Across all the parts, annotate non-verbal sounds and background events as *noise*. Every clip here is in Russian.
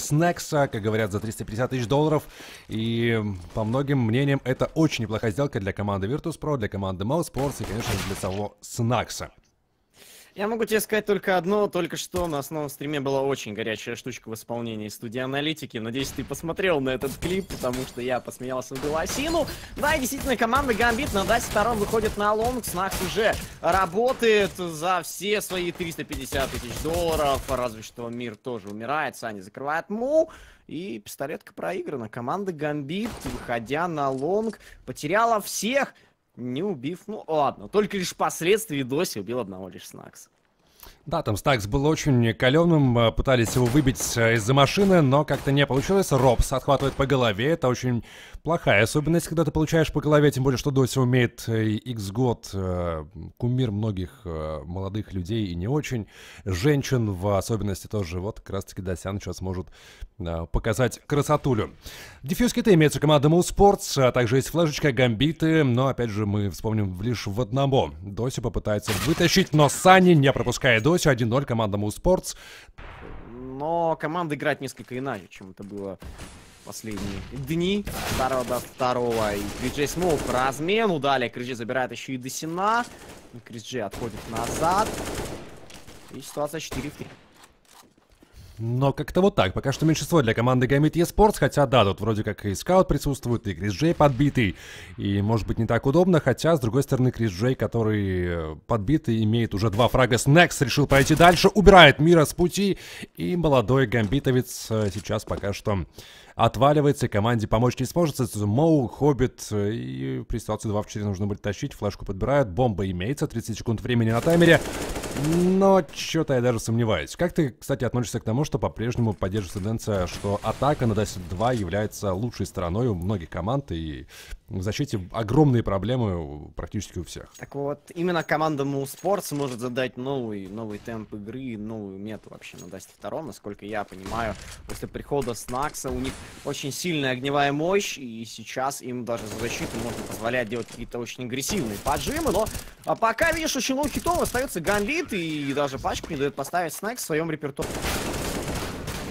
Снекса, как говорят, за 350 тысяч долларов. И по многим мнениям это очень неплохая сделка для команды Virtus.pro, для команды Mouse Sports и, конечно, для самого Снакса. Я могу тебе сказать только одно, только что на основном стриме была очень горячая штучка в исполнении студии аналитики. Надеюсь, ты посмотрел на этот клип, потому что я посмеялся в голосину. Да, и действительно, команда Гамбит на Дасе втором выходит на лонг. Снакс уже работает за все свои 350 тысяч долларов. Разве что мир тоже умирает. Сани закрывает му. И пистолетка проиграна. Команда Гамбит, выходя на long, потеряла всех не убив, ну ладно, только лишь впоследствии Доси убил одного лишь Снакса. Да, там Снакс был очень каленым, э, пытались его выбить э, из-за машины, но как-то не получилось. Робс отхватывает по голове, это очень плохая особенность, когда ты получаешь по голове, тем более, что Доси умеет э, год, кумир многих молодых людей и не очень, женщин в особенности тоже. Вот как раз-таки Досян сейчас может показать красотулю. Дефьюз кита имеется команда Moon Sports, а также есть флешечка, гамбиты, но опять же мы вспомним лишь в одного. Доси попытается вытащить, но Сани не пропускает Досю 1-0 команда Moon Sports. Но команда играет несколько иначе, чем это было последние дни второго до второго. И Криджей Смоук размену. Далее Криджей забирает еще и Досина. Криджей отходит назад. И ситуация 4 в 3. Но как-то вот так. Пока что меньшинство для команды Гамит eSports, хотя да, тут вроде как и скаут присутствует, и Крис Джей подбитый. И может быть не так удобно, хотя с другой стороны Крис Джей, который э, подбитый, имеет уже два фрага. Снекс решил пройти дальше, убирает Мира с пути. И молодой гамбитовец э, сейчас пока что отваливается, команде помочь не сможет. Моу, Хоббит, э, и при ситуации 2 в 4 нужно будет тащить, флешку подбирают, бомба имеется, 30 секунд времени на таймере. Но что-то я даже сомневаюсь. Как ты, кстати, относишься к тому, что по-прежнему поддерживается тенденция, что атака на Dust 2 является лучшей стороной у многих команд, и в защите огромные проблемы практически у всех. Так вот, именно команда Moon Sports может задать новый, новый темп игры, новую мету вообще на Dust 2, насколько я понимаю. После прихода Снакса у них очень сильная огневая мощь, и сейчас им даже за защиту можно позволять делать какие-то очень агрессивные поджимы, но а пока, видишь, очень много хитов, остается Ганлит, и даже пачку не дает поставить Снэк в своем репертуаре.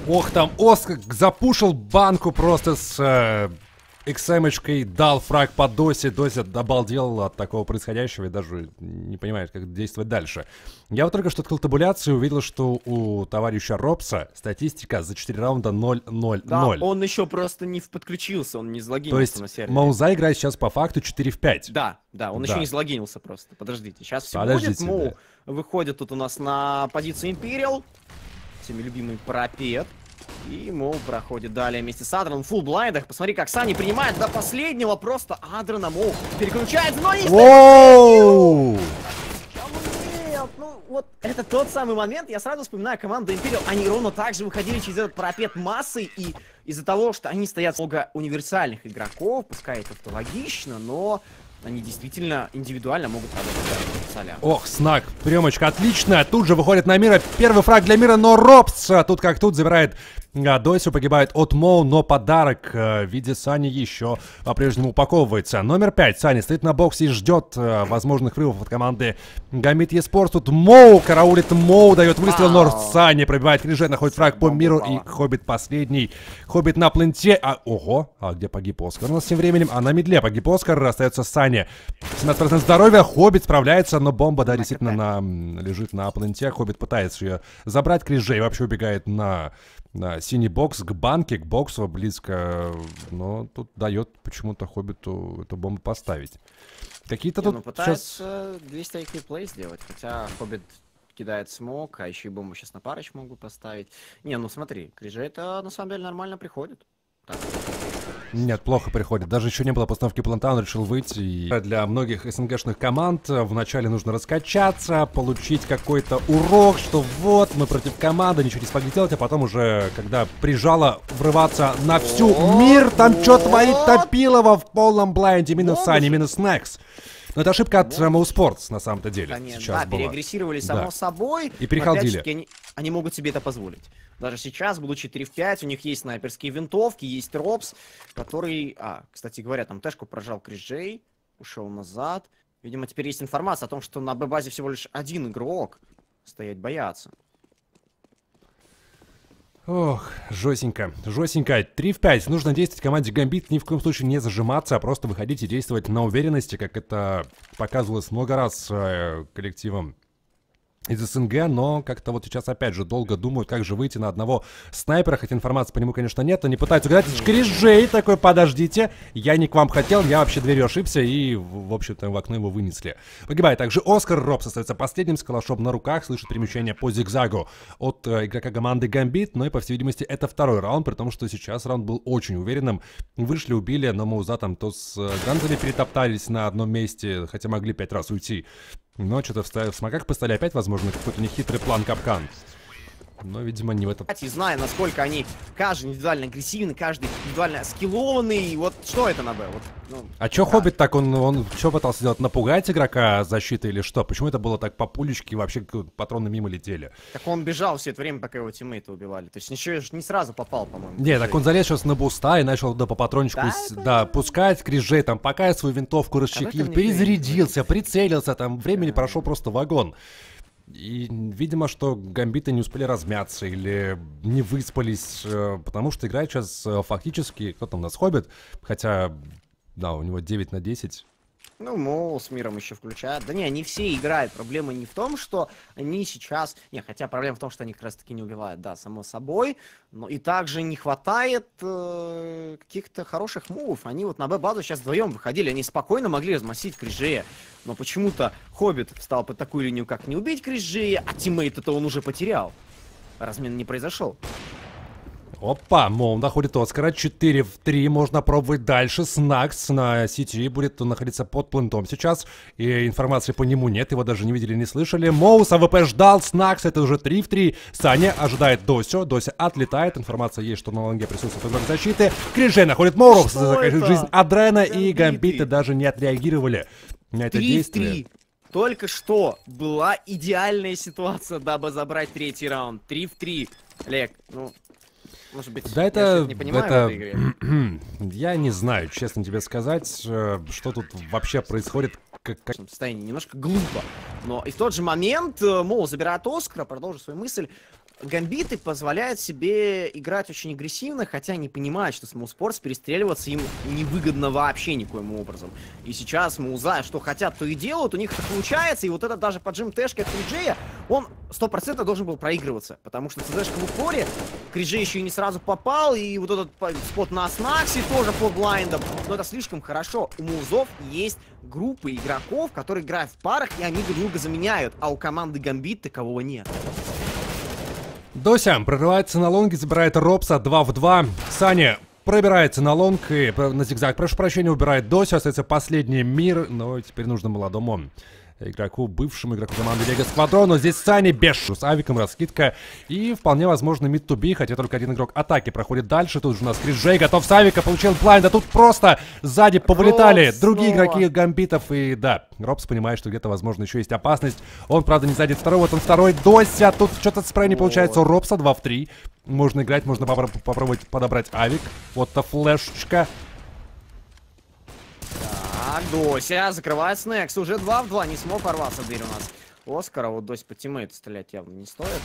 Ох, там Оскар запушил банку просто с э, XM-очкой дал фраг по Досе. Дося обалдел от такого происходящего и даже не понимает, как действовать дальше. Я вот только что открыл табуляцию и увидел, что у товарища Робса статистика за 4 раунда 0-0-0. Да, он еще просто не подключился, он не залогинился То есть на сервере. Мауза играет сейчас по факту 4 в 5. Да, да, он да. еще не залогинился просто. Подождите, сейчас все Подождите, будет. Моу да. выходит тут у нас на позицию Imperial. Всеми любимый пропет. И Мол проходит далее вместе с Адроном в фулл блайндах. Посмотри, как Сани принимает до последнего. Просто Адрона Мол переключается, но не Воу! Нет, ну вот это тот самый момент. Я сразу вспоминаю команду Imperial. Они ровно так же выходили через этот пропет массой. И из-за того, что они стоят много универсальных игроков, пускай это логично, но они действительно индивидуально могут работать. Ох, снак, приемочка отличная. Тут же выходит на мира. Первый фраг для мира, но Робс тут как тут забирает а, Дойсу погибает от Моу, но подарок э, в виде Сани еще по-прежнему упаковывается. Номер 5. Сани стоит на боксе и ждет э, возможных врывов от команды Гамит Еспорт. Тут Моу караулит Моу, дает выстрел, но Сани пробивает крыжей, находит фраг по миру и Хоббит последний. Хоббит на пленте. А, ого, а где погиб Оскар у нас тем временем? А на медле погиб Оскар, остается Сани. 17% здоровья, Хоббит справляется, но бомба, да, действительно на, лежит на пленте. Хоббит пытается ее забрать, крижей вообще убегает на да, синий бокс к банке, к боксу близко, но тут дает почему-то Хоббиту эту бомбу поставить. Какие-то тут ну, пытается сейчас... 200 IQ плей сделать, хотя Хоббит кидает смог, а еще и бомбу сейчас на парыч могу поставить. Не, ну смотри, Крижа это на самом деле нормально приходит. Так. Нет, плохо приходит. Даже еще не было постановки планта, он решил выйти. И для многих СНГшных команд вначале нужно раскачаться, получить какой-то урок, что вот, мы против команды, ничего не смогли делать, а потом уже, когда прижало врываться на всю мир, там что творит Топилова в полном блайнде, минус Сани, минус Некс. Но это ошибка от Mouse Sports, на самом-то деле. Конечно, сейчас да, была. переагрессировали само да. собой. И переходили. Они, они могут себе это позволить. Даже сейчас, будучи 4 в 5, у них есть снайперские винтовки, есть Робс, который... А, кстати говоря, там Тэшку прожал Крис Джей, ушел назад. Видимо, теперь есть информация о том, что на Б-базе всего лишь один игрок. Стоять боятся. Ох, жестенько, жестенько. 3 в 5. Нужно действовать команде Гамбит, ни в коем случае не зажиматься, а просто выходить и действовать на уверенности, как это показывалось много раз э, коллективом из СНГ, но как-то вот сейчас опять же долго думают, как же выйти на одного снайпера, хотя информации по нему, конечно, нет, они пытаются угадать, Шкрижей такой, подождите, я не к вам хотел, я вообще дверью ошибся, и, в общем-то, в окно его вынесли. Погибает также Оскар, Робс остается последним, с калашом на руках, слышит перемещение по зигзагу от э, игрока команды Гамбит, но и, по всей видимости, это второй раунд, при том, что сейчас раунд был очень уверенным, вышли, убили, но Мауза там то с э, ганзами перетоптались на одном месте, хотя могли пять раз уйти, но что-то в, смоках поставили опять, возможно, какой-то нехитрый план капкан. Но, видимо, не в этом. И зная, насколько они каждый индивидуально агрессивный, каждый индивидуально скиллованный, вот что это на Б? Вот, ну, а чё да. Хоббит так, он, он что пытался сделать, напугать игрока защиты или что? Почему это было так по пулечке, вообще патроны мимо летели? Так он бежал все это время, пока его тиммейты убивали. То есть ничего не сразу попал, по-моему. Не, так он залез сейчас на буста и начал да, по патрончику да, с, это... да, пускать крижей, там, пока свою винтовку расчехлил, а перезарядился, прицелился, там, времени прошел просто вагон. И, видимо, что гамбиты не успели размяться или не выспались, э, потому что играет сейчас э, фактически, кто там у нас, Хоббит, хотя, да, у него 9 на 10, ну, мол, с миром еще включают. Да не, они все играют. Проблема не в том, что они сейчас... Не, хотя проблема в том, что они как раз таки не убивают, да, само собой. Но и также не хватает э, каких-то хороших мувов. Они вот на Б-базу сейчас вдвоем выходили. Они спокойно могли размасить Крижея. Но почему-то Хоббит встал под такую линию, как не убить Крижея, а тиммейт это он уже потерял. Размен не произошел. Опа, Моу находит Оскара. 4 в 3. Можно пробовать дальше. Снакс на CT будет находиться под плентом сейчас. И информации по нему нет. Его даже не видели, не слышали. Моу с AWP ждал. Снакс это уже 3 в 3. Саня ожидает Досю. Дося отлетает. Информация есть, что на лонге присутствует игрок защиты. Крижей находит Моуров. Заканчивает жизнь Адрена. И Гамбиты даже не отреагировали на это 3 действие. Только что была идеальная ситуация, дабы забрать третий раунд. 3 в 3. Олег, ну, может быть, да это, не понимаю это... *clears throat* Я не знаю, честно тебе сказать, э, что тут вообще происходит. Как, как... Состояние немножко глупо. Но и в тот же момент э, Моу забирает Оскара, продолжу свою мысль. Гамбиты позволяют себе играть очень агрессивно, хотя не понимают, что с Муспорс перестреливаться им невыгодно вообще никоим образом. И сейчас Музы, что хотят, то и делают, у них это получается, и вот это даже поджим Тэшка от Криджея, он 100% должен был проигрываться, потому что ЦДшка в упоре, Криджей еще и не сразу попал, и вот этот спот на Снаксе тоже под блайндом, но это слишком хорошо. У Музов есть группы игроков, которые играют в парах, и они друг друга заменяют, а у команды Гамбит такового нет. Дося прорывается на лонге, забирает Робса 2 в 2. Саня пробирается на long и на зигзаг. Прошу прощения, убирает Досю. Остается последний Мир, но теперь нужно молодому игроку, бывшему игроку команды Вега Сквадрон. Но здесь Сани Бешу с авиком, раскидка. И вполне возможно мид to be, хотя только один игрок атаки проходит дальше. Тут же у нас Криджей готов с авика, получил блайнд. А тут просто сзади повылетали Робс другие снова. игроки гамбитов. И да, Робс понимает, что где-то возможно еще есть опасность. Он, правда, не сзади второй, вот он второй. Дося, тут что-то спрей не получается у Робса 2 в 3. Можно играть, можно попро попробовать подобрать авик. Вот-то флешечка. Так, Дося закрывает Снекс. Уже 2 в 2. Не смог ворваться дверь у нас. Оскара. Вот Дося по тиммейту стрелять явно не стоит.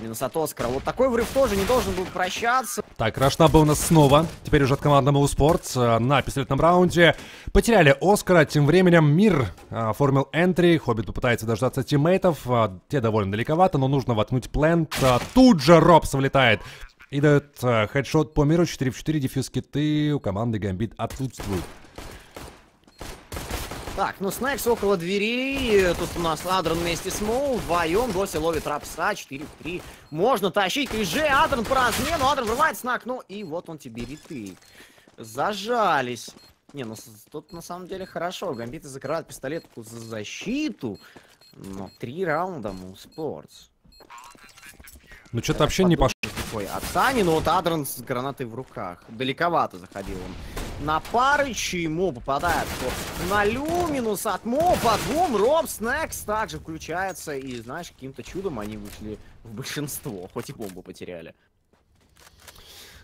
Минус от Оскара. Вот такой врыв тоже не должен был прощаться. Так, Раш на Б у нас снова. Теперь уже от команды mousesports на пистолетном раунде. Потеряли Оскара. Тем временем Мир а, оформил entry. Хоббит попытается дождаться тиммейтов. А, те довольно далековато, но нужно воткнуть плент. Тут же Робс влетает. И дает хедшот по Миру. 4 в 4 defuse киты у команды Гамбит отсутствуют. Так, ну Снайкс около двери. Тут у нас Адрон вместе с Моу. Вдвоем. Доси ловит рапса. 4 в 3. Можно тащить КЖ. Адрон по размену. Адрон врывается на окно. И вот он тебе риты. Зажались. Не, ну тут на самом деле хорошо. Гамбиты закрывают пистолетку за защиту. Но три раунда му спортс. Ну что-то вообще не пошло. От Сани, но вот Адрон с гранатой в руках. Далековато заходил он на Парыча ему попадает на Люминус от Мо двум. Роб Снекс также включается. И, знаешь, каким-то чудом они вышли в большинство. Хоть и бомбу потеряли.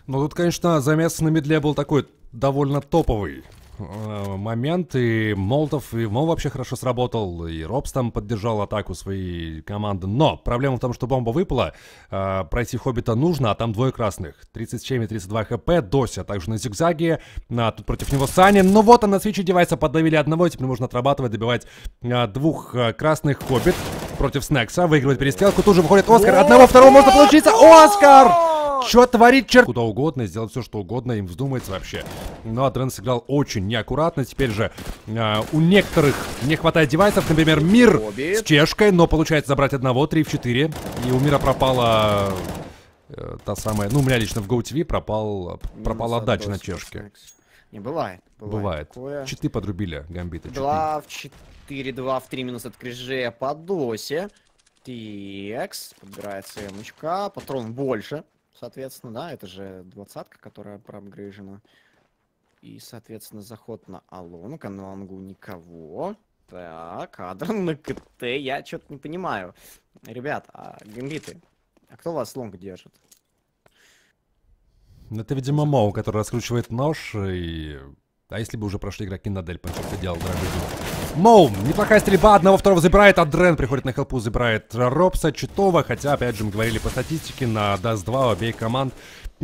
Ну, тут, конечно, замес на медле был такой довольно топовый. Э, момент, и Молотов, и Мол вообще хорошо сработал, и Робс там поддержал атаку своей команды. Но проблема в том, что бомба выпала, э, пройти Хоббита нужно, а там двое красных. 37 и 32 хп, Дося также на зигзаге, а, тут против него Сани. Ну вот, он на свече девайса подавили одного, теперь можно отрабатывать, добивать а, двух а, красных Хоббит против Снекса, выигрывает перестрелку, тут же выходит Оскар, одного, второго можно получиться, Оскар! Что творит черт? Куда угодно, сделать все, что угодно им вздумается вообще. Но Адрен сыграл очень неаккуратно. Теперь же э, у некоторых не хватает девайсов. Например, Мир Хоббит. с чешкой, но получается забрать одного, 3 в 4. И у Мира пропала э, та самая... Ну, у меня лично в GoTV пропал, пропала отдача на чешке. Не, бывает. Бывает. бывает. Читы подрубили гамбиты. 2 в 4, 2 в 3 минус от крыжея по досе. Текс, подбирается эмочка, патрон больше соответственно, да, это же двадцатка, которая проапгрейжена. И, соответственно, заход на Алонг, а на Лонгу никого. Так, кадр на КТ, я что-то не понимаю. Ребят, а гамбиты, а кто вас long держит? Ну, это, видимо, Моу, который раскручивает нож и... А если бы уже прошли игроки на Дель, что ты делал, дорогой Моу, неплохая стрельба, одного второго забирает, Адрен приходит на хелпу, забирает Робса, Читова, хотя, опять же, мы говорили по статистике, на Dust 2 у обеих команд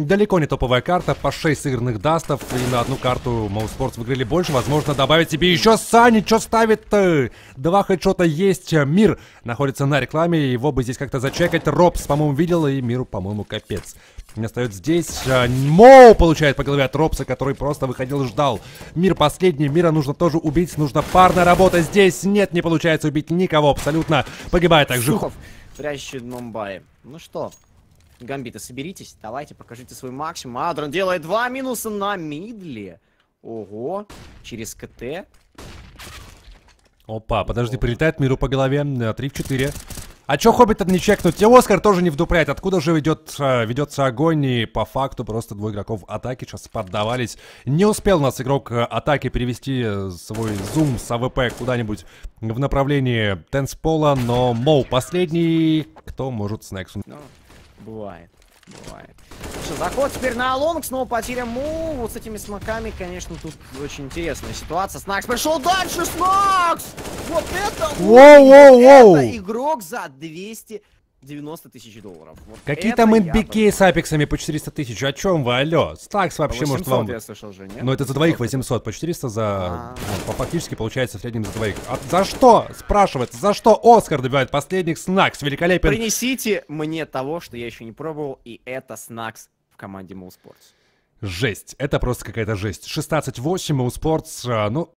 Далеко не топовая карта, по 6 сыгранных дастов, и на одну карту mousesports выиграли больше, возможно добавить себе еще Сани, что ставит-то? Два хедшота есть, Мир находится на рекламе, его бы здесь как-то зачекать, Робс, по-моему, видел, и Миру, по-моему, капец. Не остается здесь. А, Моу получает по голове от Робса, который просто выходил и ждал. Мир последний. Мира нужно тоже убить. Нужно парная работа. Здесь нет, не получается убить никого абсолютно. Погибает также. Сухов, прячущий Номбай. Ну что, Гамбиты, соберитесь. Давайте, покажите свой максимум. Адрон делает два минуса на мидле. Ого, через CT. Опа, подожди, прилетает Миру по голове. 3 в 4. А чё Хоббит не чекнуть? И Оскар тоже не вдупляет. Откуда же ведет, э, ведется огонь? И по факту просто двое игроков атаки сейчас поддавались. Не успел у нас игрок э, атаки перевести э, свой зум с AWP куда-нибудь в направлении Тенспола. Но Моу последний. Кто может Снексу? Бывает. Бывает. Что, заход теперь на long, снова потеря Моу. Вот с этими смоками, конечно, тут очень интересная ситуация. Снакс пришел дальше, Снакс! Вот это, воу, воу, воу. это игрок за 200 90 тысяч долларов. Вот Какие там NBK с апексами по 400 тысяч? О чем вы, алло? Стакс вообще 800, может вам... я слышал же, нет? Ну это за двоих 800, по 400 за... А ну, фактически получается в среднем за двоих. А за что? Спрашивается, за что Оскар добивает последних Снакс? Великолепен. Принесите мне того, что я еще не пробовал, и это Снакс в команде Mool Sports. Жесть. Это просто какая-то жесть. 16-8 у Sports, ну,